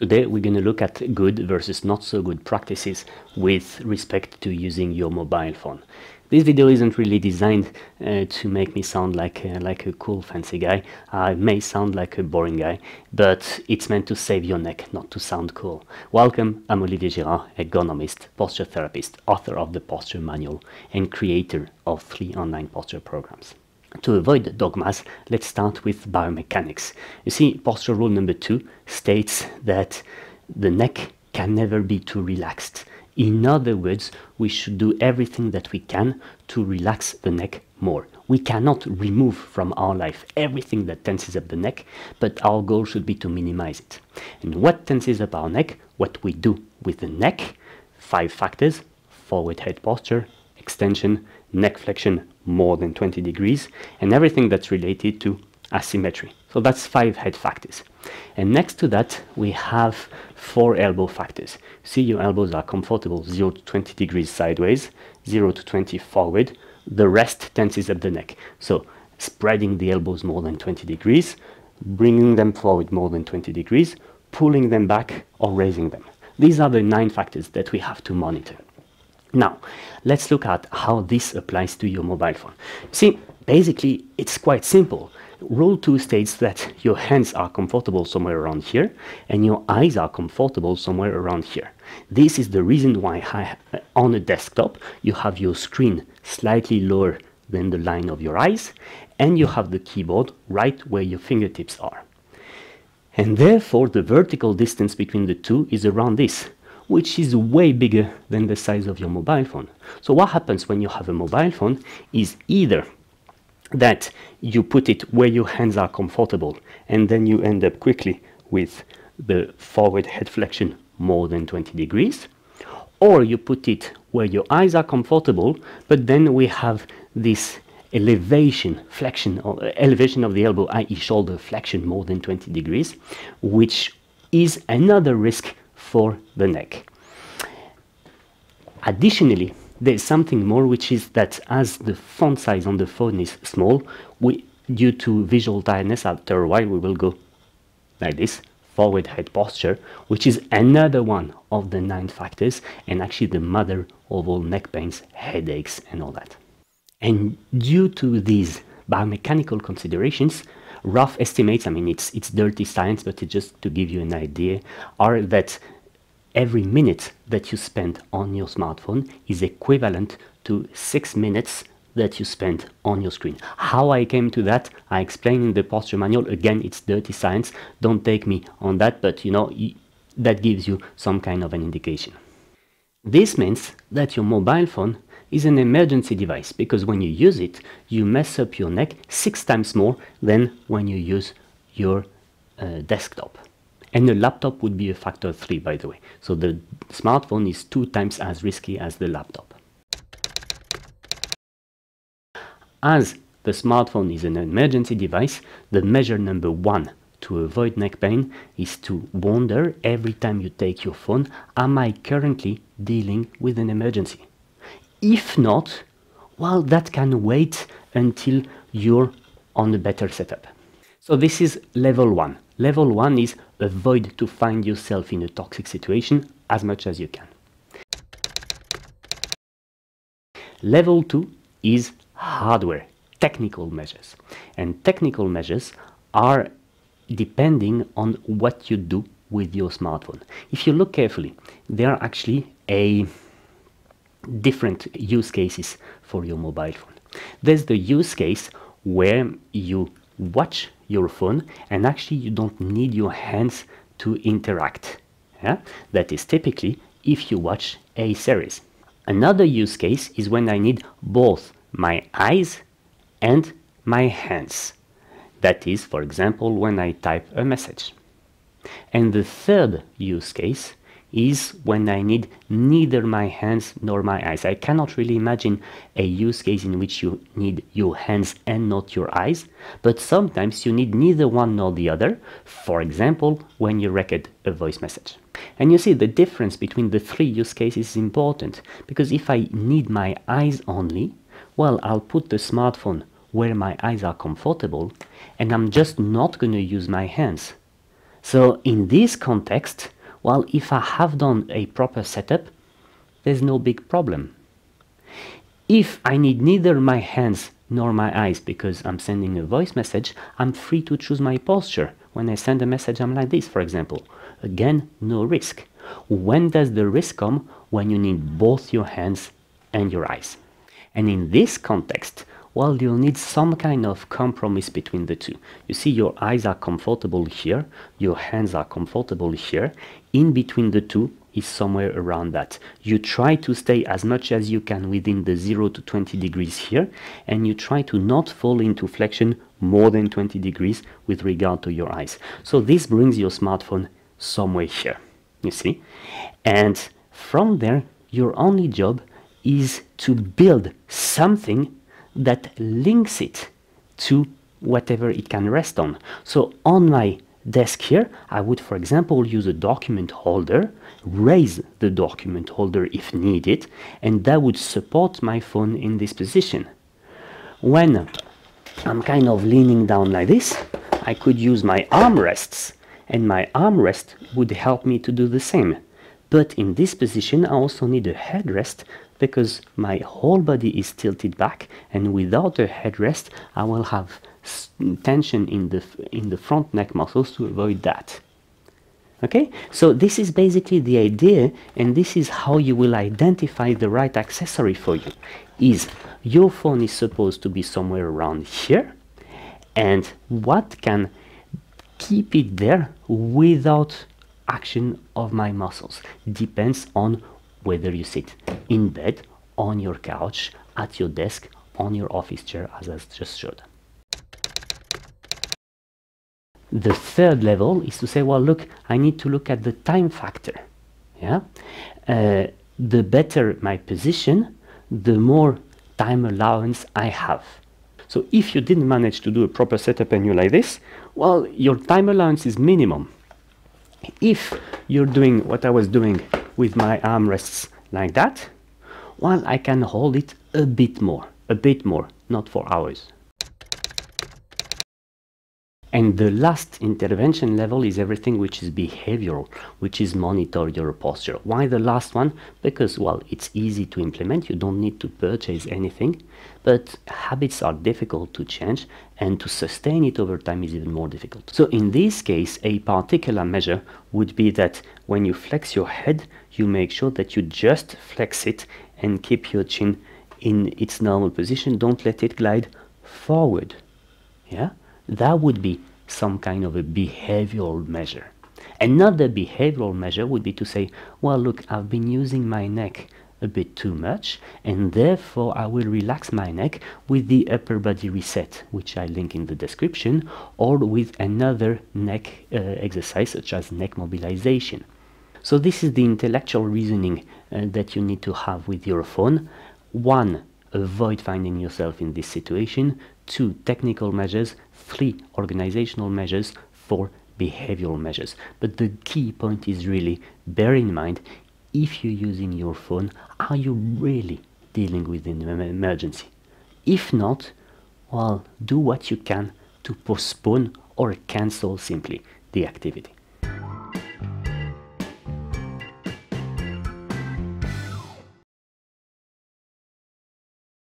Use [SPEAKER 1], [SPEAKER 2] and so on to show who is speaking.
[SPEAKER 1] Today we're going to look at good versus not so good practices with respect to using your mobile phone. This video isn't really designed uh, to make me sound like uh, like a cool fancy guy. I may sound like a boring guy, but it's meant to save your neck, not to sound cool. Welcome, I'm Olivier Girard, ergonomist, posture therapist, author of the Posture Manual, and creator of three online posture programs. To avoid dogmas, let's start with biomechanics. You see, posture rule number two states that the neck can never be too relaxed. In other words, we should do everything that we can to relax the neck more. We cannot remove from our life everything that tenses up the neck, but our goal should be to minimize it. And what tenses up our neck? What we do with the neck? Five factors forward head posture, extension, neck flexion more than 20 degrees, and everything that's related to asymmetry. So that's five head factors. And next to that, we have four elbow factors. See your elbows are comfortable 0 to 20 degrees sideways, 0 to 20 forward. The rest tenses up the neck. So spreading the elbows more than 20 degrees, bringing them forward more than 20 degrees, pulling them back or raising them. These are the nine factors that we have to monitor. Now, let's look at how this applies to your mobile phone. See, basically, it's quite simple. Rule 2 states that your hands are comfortable somewhere around here and your eyes are comfortable somewhere around here. This is the reason why on a desktop you have your screen slightly lower than the line of your eyes and you have the keyboard right where your fingertips are. And therefore the vertical distance between the two is around this which is way bigger than the size of your mobile phone. So what happens when you have a mobile phone is either that you put it where your hands are comfortable and then you end up quickly with the forward head flexion more than 20 degrees or you put it where your eyes are comfortable but then we have this elevation flexion or elevation of the elbow i.e shoulder flexion more than 20 degrees which is another risk for the neck. Additionally, there's something more, which is that as the font size on the phone is small, we, due to visual tiredness, after a while we will go like this, forward head posture, which is another one of the nine factors, and actually the mother of all neck pains, headaches, and all that. And due to these biomechanical considerations, rough estimates, I mean, it's, it's dirty science, but just to give you an idea, are that every minute that you spend on your smartphone is equivalent to six minutes that you spend on your screen. How I came to that, I explain in the posture manual. Again, it's dirty science. Don't take me on that, but you know, that gives you some kind of an indication. This means that your mobile phone is an emergency device because when you use it, you mess up your neck six times more than when you use your uh, desktop. And the laptop would be a factor 3, by the way. So the smartphone is two times as risky as the laptop. As the smartphone is an emergency device, the measure number one to avoid neck pain is to wonder every time you take your phone, am I currently dealing with an emergency? If not, well, that can wait until you're on a better setup. So this is level one. Level one is avoid to find yourself in a toxic situation as much as you can. Level two is hardware, technical measures. And technical measures are depending on what you do with your smartphone. If you look carefully, there are actually a different use cases for your mobile phone. There's the use case where you watch your phone and actually you don't need your hands to interact. Yeah? That is typically if you watch a series. Another use case is when I need both my eyes and my hands. That is, for example, when I type a message. And the third use case is when I need neither my hands nor my eyes. I cannot really imagine a use case in which you need your hands and not your eyes, but sometimes you need neither one nor the other, for example, when you record a voice message. And you see the difference between the three use cases is important, because if I need my eyes only, well, I'll put the smartphone where my eyes are comfortable, and I'm just not going to use my hands So in this context, well, if I have done a proper setup, there's no big problem. If I need neither my hands nor my eyes because I'm sending a voice message, I'm free to choose my posture. When I send a message, I'm like this, for example. Again, no risk. When does the risk come? When you need both your hands and your eyes. And in this context, well, you'll need some kind of compromise between the two. You see, your eyes are comfortable here, your hands are comfortable here. In between the two is somewhere around that. You try to stay as much as you can within the 0 to 20 degrees here, and you try to not fall into flexion more than 20 degrees with regard to your eyes. So this brings your smartphone somewhere here, you see? And from there, your only job is to build something that links it to whatever it can rest on. So on my desk here, I would, for example, use a document holder, raise the document holder if needed, and that would support my phone in this position. When I'm kind of leaning down like this, I could use my armrests, and my armrest would help me to do the same. But in this position, I also need a headrest because my whole body is tilted back and without a headrest I will have tension in the in the front neck muscles to avoid that. Okay? So this is basically the idea and this is how you will identify the right accessory for you. Is your phone is supposed to be somewhere around here and what can keep it there without action of my muscles? Depends on whether you sit in bed, on your couch, at your desk, on your office chair, as I just showed. The third level is to say, well, look, I need to look at the time factor. Yeah, uh, the better my position, the more time allowance I have. So if you didn't manage to do a proper setup and you're like this, well, your time allowance is minimum. If you're doing what I was doing with my armrests like that, well, I can hold it a bit more, a bit more, not for hours. And the last intervention level is everything which is behavioral, which is monitor your posture. Why the last one? Because, well, it's easy to implement. You don't need to purchase anything, but habits are difficult to change and to sustain it over time is even more difficult. So in this case, a particular measure would be that when you flex your head, you make sure that you just flex it and keep your chin in its normal position. Don't let it glide forward. Yeah? That would be some kind of a behavioral measure. Another behavioral measure would be to say, well, look, I've been using my neck a bit too much, and therefore I will relax my neck with the upper body reset, which I link in the description, or with another neck uh, exercise such as neck mobilization. So this is the intellectual reasoning uh, that you need to have with your phone. One, avoid finding yourself in this situation. Two, technical measures three organizational measures, four behavioral measures. But the key point is really bear in mind if you're using your phone, are you really dealing with an emergency? If not, well, do what you can to postpone or cancel simply the activity.